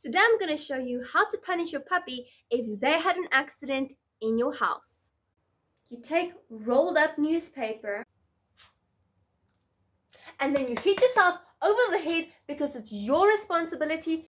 Today I'm going to show you how to punish your puppy if they had an accident in your house. You take rolled up newspaper and then you hit yourself over the head because it's your responsibility